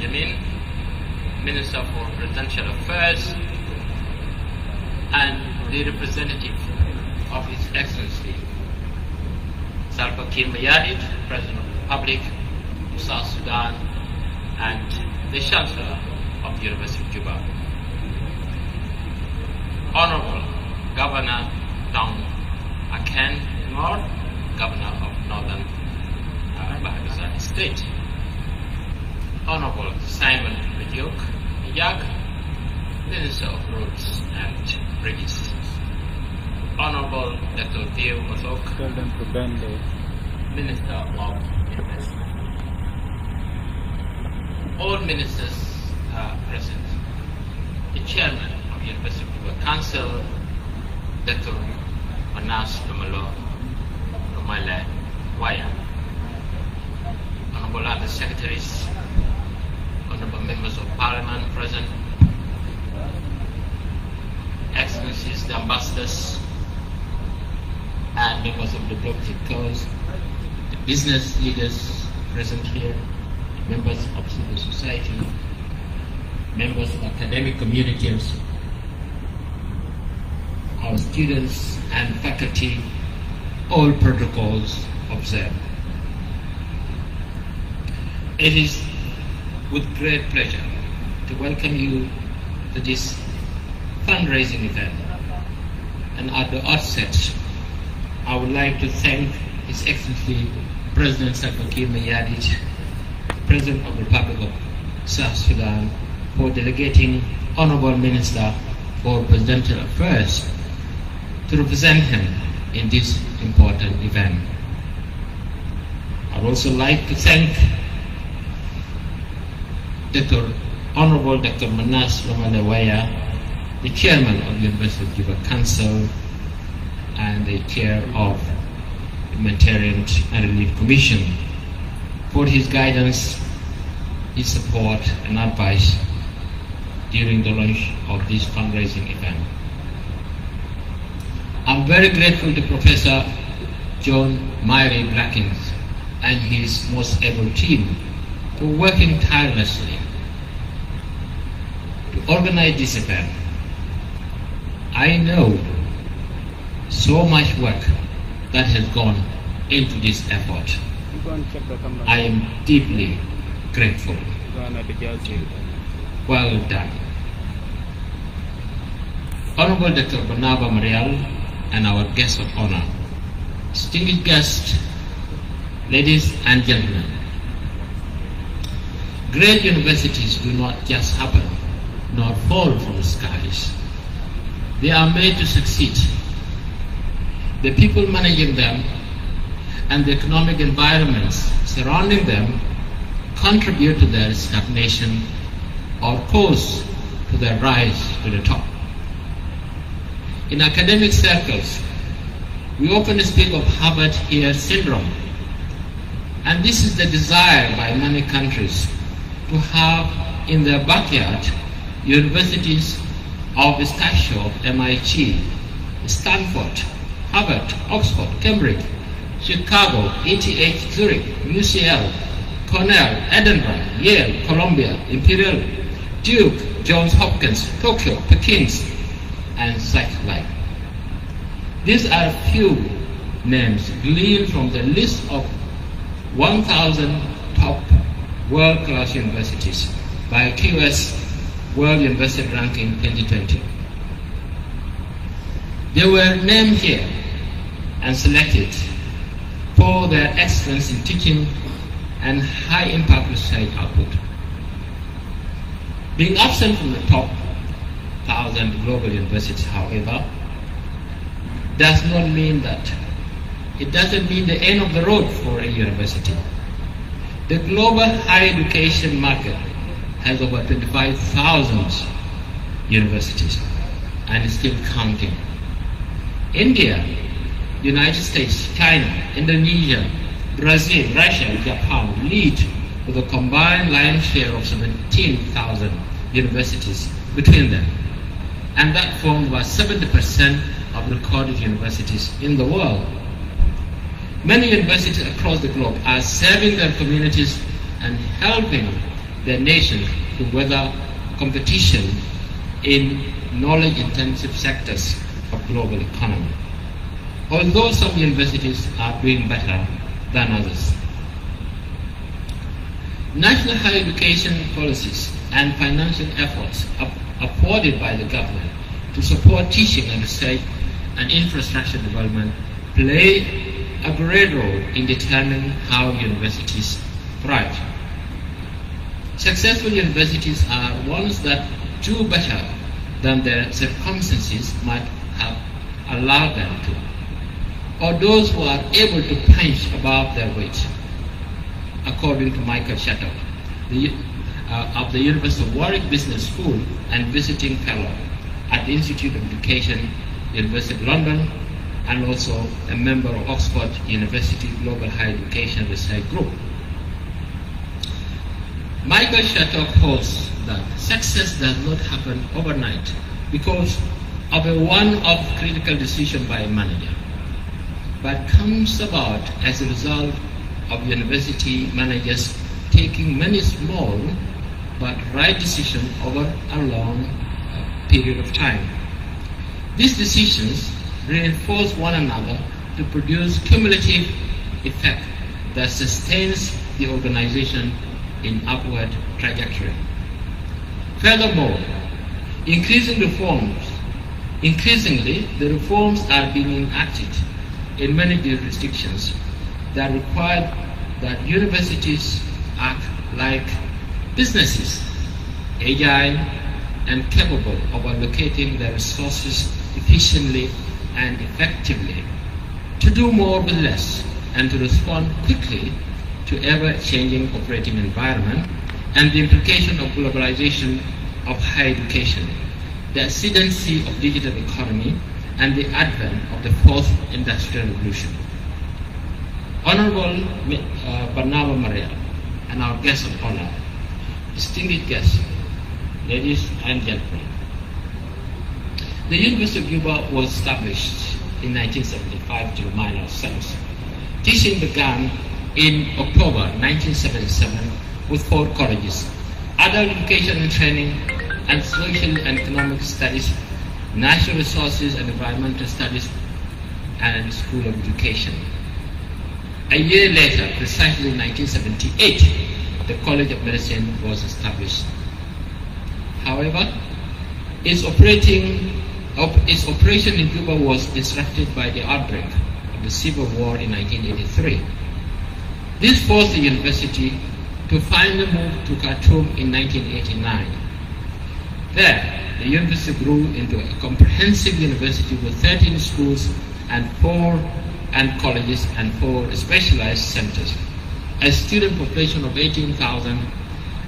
Jammeh, Minister for Presidential Affairs, and the representative of His Excellency Salva Kiir Mayardit, President of the Republic of South Sudan, and the Chancellor of the University of Juba. Honorable Governor Down Aken Governor of Northern uh, Bahr el Ghazal State. Honorable Simon Majuk Yak, Minister of Roads and Bridges. Honorable Dr. Theo Osok, Tell them to bend the Minister of Investment. All ministers are present. The chairman of the University of Council, Dr. Manas Lumalo Lumale Waya. Honorable other secretaries, honorable members of parliament present, excellencies, the ambassadors, and members of the diplomatic the business leaders present here, members of civil society, members of academic communities, our students and faculty, all protocols observed. It is with great pleasure to welcome you to this fundraising event. And at the outset, I would like to thank His Excellency President Salva Kiir President of the Republic of South Sudan, for delegating Honorable Minister for Presidential Affairs to represent him in this important event. I'd also like to thank Dr. Honorable Dr. Manas Lomalewaya, the chairman of the University of Juba Council and the chair of the Humanitarian and Relief Commission for his guidance, his support and advice during the launch of this fundraising event. I'm very grateful to Professor John Myrie Blackins and his most able team for working tirelessly organize this event. I know so much work that has gone into this effort. I am deeply grateful. Well done. Honorable Dr. Barnaba Marial and our guest of honor, distinguished guests, ladies and gentlemen, great universities do not just happen fall from the skies. They are made to succeed. The people managing them and the economic environments surrounding them contribute to their stagnation or cause to their rise to the top. In academic circles, we often speak of here syndrome. And this is the desire by many countries to have in their backyard universities of stature MIT, Stanford, Harvard, Oxford, Cambridge, Chicago, ETH, Zurich, UCL, Cornell, Edinburgh, Yale, Columbia, Imperial, Duke, Johns Hopkins, Tokyo, Peking, and such like. These are a few names gleaned from the list of 1,000 top world-class universities by QS World University Ranking 2020. They were named here and selected for their excellence in teaching and high impact research output. Being absent from the top 1,000 global universities, however, does not mean that. It doesn't mean the end of the road for a university. The global higher education market has over 25,000 universities and is still counting. India, United States, China, Indonesia, Brazil, Russia, and Japan lead with a combined lion's share of 17,000 universities between them. And that forms about 70% of recorded universities in the world. Many universities across the globe are serving their communities and helping the nation to weather competition in knowledge-intensive sectors of global economy. Although some universities are doing better than others. National higher education policies and financial efforts afforded by the government to support teaching and research and infrastructure development play a great role in determining how universities thrive. Successful universities are ones that do better than their circumstances might have allowed them to, or those who are able to punch above their weight, according to Michael Shattock, the, uh, of the University of Warwick Business School and visiting fellow at the Institute of Education, University of London, and also a member of Oxford University Global Higher Education Research Group. Michael Shattock holds that success does not happen overnight because of a one-off critical decision by a manager, but comes about as a result of university managers taking many small but right decisions over a long uh, period of time. These decisions reinforce one another to produce cumulative effect that sustains the organization in upward trajectory. Furthermore, increasing reforms, increasingly the reforms are being enacted in many jurisdictions that require that universities act like businesses, agile and capable of allocating their resources efficiently and effectively, to do more with less, and to respond quickly to ever-changing operating environment and the implication of globalization of higher education, the ascendancy of digital economy, and the advent of the fourth industrial revolution. Honorable uh, Barnaba Marial and our guest of honor, distinguished guests, ladies and gentlemen, the University of Juba was established in 1975 to remind ourselves. Teaching began in October 1977 with four colleges, Adult Education and Training, and Social and Economic Studies, Natural Resources and Environmental Studies, and School of Education. A year later, precisely in 1978, the College of Medicine was established. However, its operating op its operation in Juba was disrupted by the outbreak of the Civil War in 1983. This forced the university to finally move to Khartoum in 1989. There, the university grew into a comprehensive university with 13 schools and four and colleges and four specialized centers, a student population of 18,000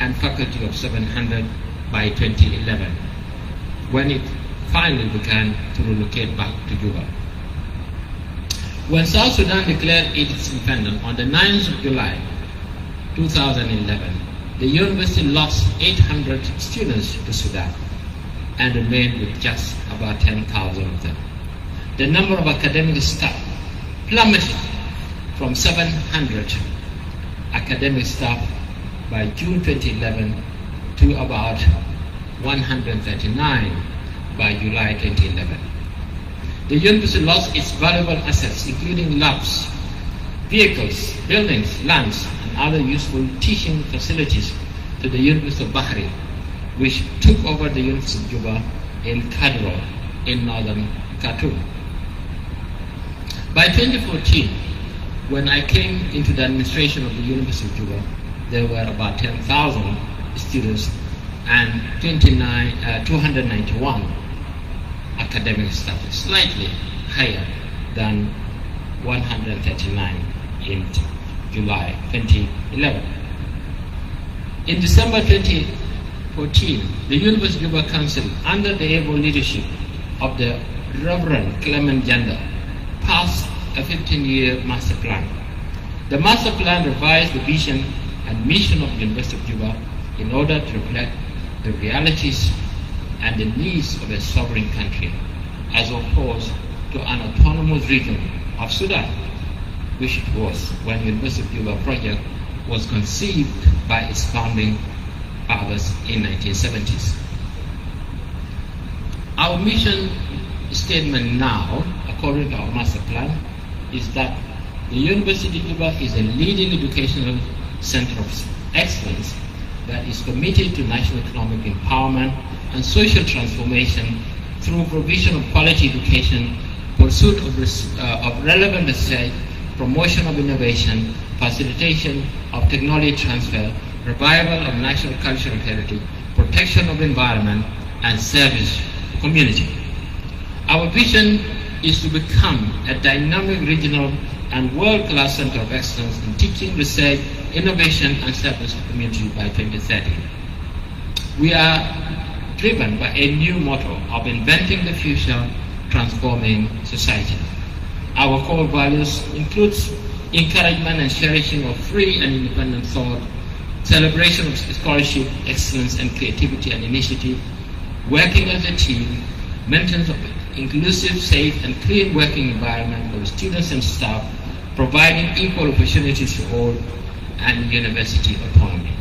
and faculty of 700 by 2011, when it finally began to relocate back to Juba. When South Sudan declared its independence on the 9th of July 2011, the university lost 800 students to Sudan and remained with just about 10,000 of them. The number of academic staff plummeted from 700 academic staff by June 2011 to about 139 by July 2011. The university lost its valuable assets, including labs, vehicles, buildings, lands, and other useful teaching facilities to the University of Bahri, which took over the University of Juba in Kadro in northern Khartoum. By 2014, when I came into the administration of the University of Juba, there were about 10,000 students and 29, uh, 291 academic staff, slightly higher than 139 in July 2011. In December 2014, the University of Juba Council, under the able leadership of the Reverend Clement Janda, passed a 15-year master plan. The master plan revised the vision and mission of the University of Juba in order to reflect the realities and the needs of a sovereign country, as opposed to an autonomous region of Sudan, which it was when the University of Juba project was conceived by its founding fathers in 1970s. Our mission statement now, according to our master plan, is that the University of Juba is a leading educational center of excellence that is committed to national economic empowerment and social transformation through provision of quality education, pursuit of, uh, of relevant research, promotion of innovation, facilitation of technology transfer, revival of national cultural heritage, protection of environment, and service to community. Our vision is to become a dynamic regional and world-class center of excellence in teaching, research, innovation, and service to community by 2030. We are driven by a new motto of inventing the future, transforming society. Our core values includes encouragement and cherishing of free and independent thought, celebration of scholarship, excellence and creativity and initiative, working as a team, maintenance of inclusive, safe and clean working environment for students and staff, providing equal opportunities to all, and university autonomy.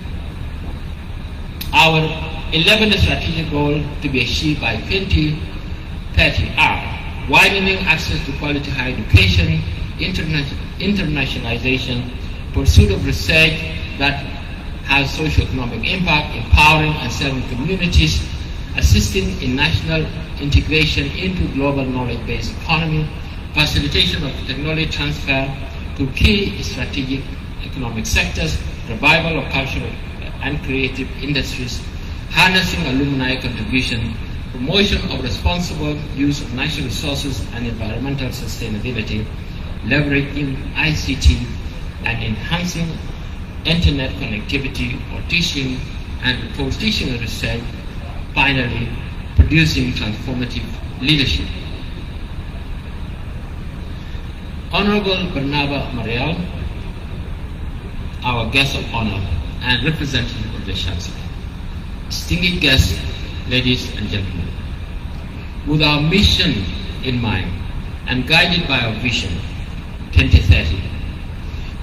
Our 11th strategic goal to be achieved by 2030 are ah, widening access to quality higher education, interna- internationalization, pursuit of research that has socio-economic impact, empowering and serving communities, assisting in national integration into global knowledge-based economy, facilitation of technology transfer to key strategic economic sectors, revival of cultural and creative industries, harnessing alumni contribution, promotion of responsible use of natural resources and environmental sustainability, leveraging ICT, and enhancing internet connectivity for teaching and for teaching research, finally, producing transformative leadership. Honorable Barnaba Marial, our guest of honor and representative of the Chancellor, distinguished guests, ladies and gentlemen, with our mission in mind and guided by our vision 2030,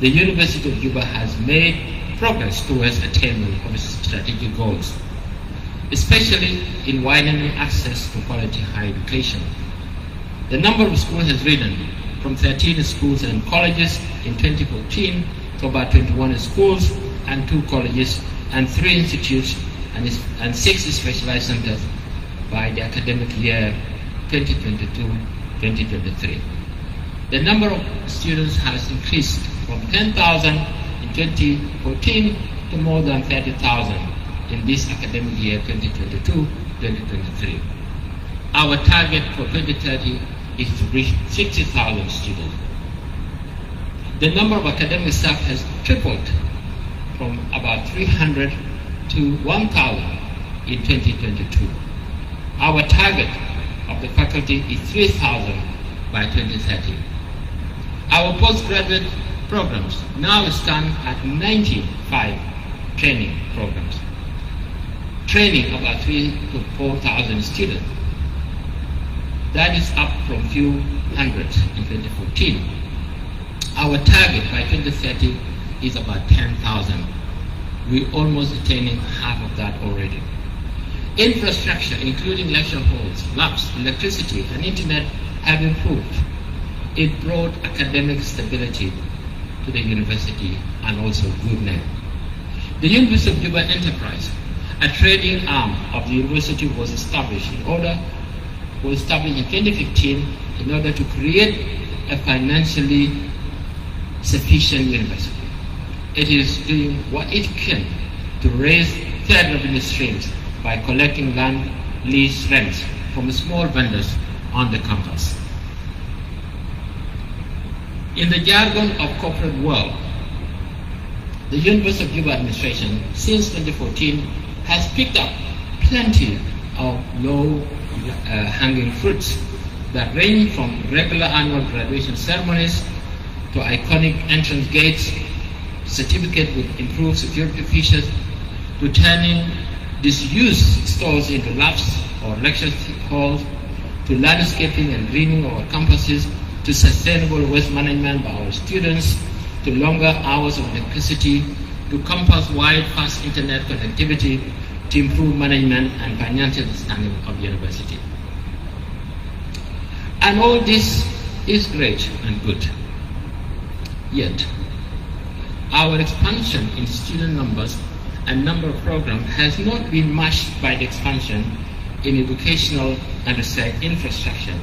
the University of Juba has made progress towards attainment of its strategic goals, especially in widening access to quality higher education. The number of schools has risen from 13 schools and colleges in 2014 to about 21 schools and two colleges and three institutes and, six specialized centers by the academic year 2022-2023. The number of students has increased from 10,000 in 2014 to more than 30,000 in this academic year 2022-2023. Our target for 2030 is to reach 60,000 students. The number of academic staff has tripled from about 300 to 1,000 in 2022. Our target of the faculty is 3,000 by 2030. Our postgraduate programs now stand at 95 training programs, training about 3 to 4,000 students. That is up from few hundred in 2014. Our target by 2030 is about 10,000. We're almost attaining half of that already. Infrastructure, including lecture halls, labs, electricity, and internet, have improved. It brought academic stability to the university and also good name. The University of Juba Enterprise, a trading arm of the university, was established in order was established in 2015 in order to create a financially sufficient university. It is doing what it can to raise third revenue streams by collecting land lease rents from small vendors on the campus. In the jargon of corporate world, the University of Juba administration since 2014 has picked up plenty of low uh, hanging fruits that range from regular annual graduation ceremonies to iconic entrance gates, certificate with improved security features, to turning disused stores into labs or lecture halls, to landscaping and greening our campuses, to sustainable waste management by our students, to longer hours of electricity, to campus-wide fast internet connectivity to improve management and financial standing of the university. And all this is great and good. Yet, our expansion in student numbers and number of programs has not been matched by the expansion in educational and research infrastructure,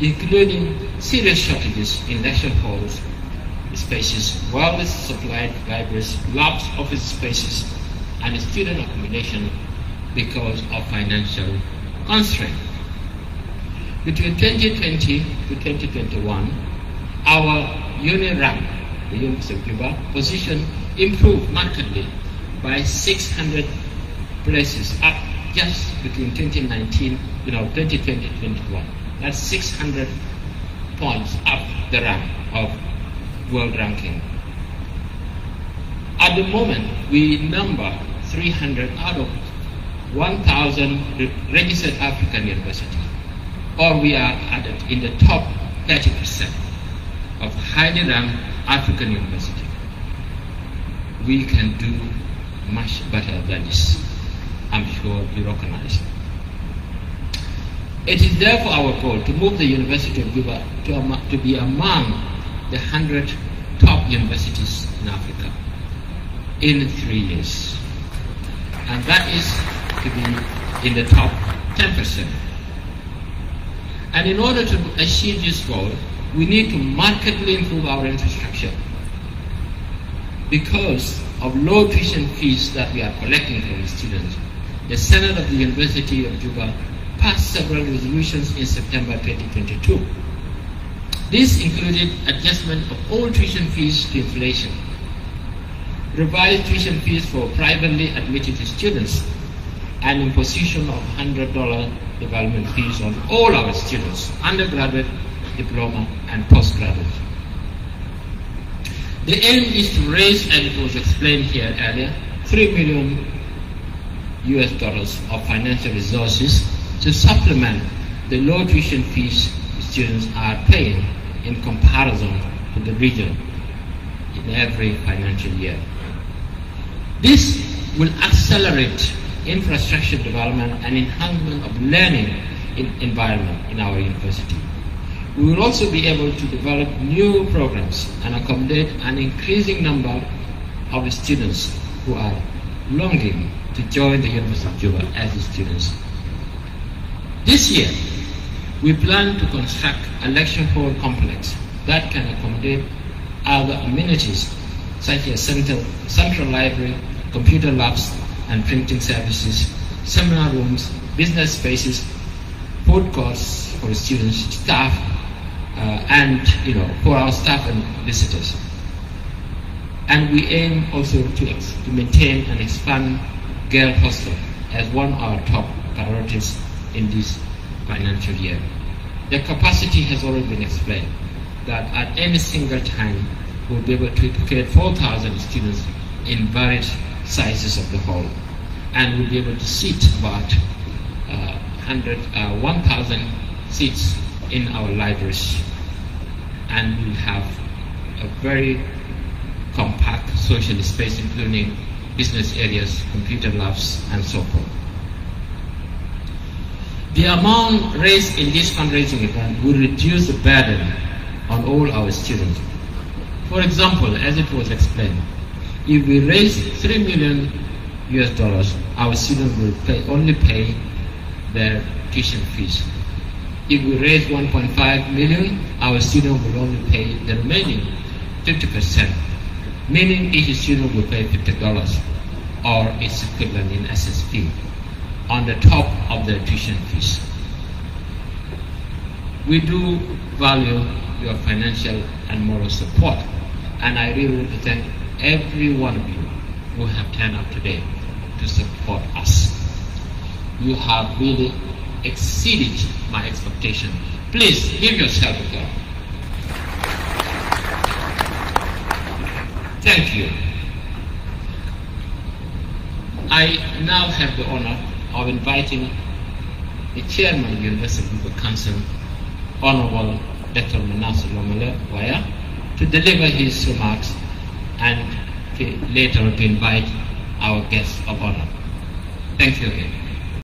including serious shortages in lecture halls, spaces, well supplied libraries, labs, office spaces, and student accommodation because of financial constraints. Between 2020 to 2021, our union rank, the of Juba, position improved markedly by 600 places up just between 2019, you know, 2020 21. That's 600 points up the rank of world ranking. At the moment, we number 300 out of 1,000 registered African universities, or we are added in the top 30% of highly ranked African University. We can do much better than this. I'm sure you recognize. It is therefore our goal to move the University of Juba to, to be among the 100 top universities in Africa in three years. And that is to be in the top 10%. And in order to achieve this goal, we need to markedly improve our infrastructure because of low tuition fees that we are collecting from the students. The Senate of the University of Juba passed several resolutions in September 2022. This included adjustment of all tuition fees to inflation, revised tuition fees for privately admitted students, and imposition of $100 development fees on all our students, undergraduate, diploma, and postgraduate. The aim is to raise, and it was explained here earlier, 3 million US dollars of financial resources to supplement the low tuition fees students are paying in comparison to the region in every financial year. This will accelerate infrastructure development and enhancement of learning environment in our university. We will also be able to develop new programs and accommodate an increasing number of students who are longing to join the University of Juba as students. This year, we plan to construct a lecture hall complex that can accommodate other amenities such as central, central library, computer labs, and printing services, seminar rooms, business spaces, food courts for students, staff, and you know for our staff and visitors. And we aim also to, to maintain and expand girl hostel as one of our top priorities in this financial year. The capacity has already been explained that at any single time we'll be able to educate 4,000 students in various sizes of the hall and we'll be able to seat about uh, 100, uh, 1,000 seats in our libraries and we'll have a very compact social space including business areas, computer labs, and so forth. The amount raised in this fundraising event will reduce the burden on all our students. For example, as it was explained, if we raise 3 million US dollars, our students will pay, only pay their tuition fees. If we raise 1.5 million, our student will only pay the remaining 50%, meaning each student will pay $50 or its equivalent in SSP on the top of the tuition fees. We do value your financial and moral support, and I really want to thank every one of you who have turned up today to support us. You have really exceeded my expectation. Please give yourself a clap. Thank you. I now have the honor of inviting the chairman of the University of Council, Honorable Dr. Manasseh Lomale Waya, to deliver his remarks and to later to invite our guests of honor. Thank you again.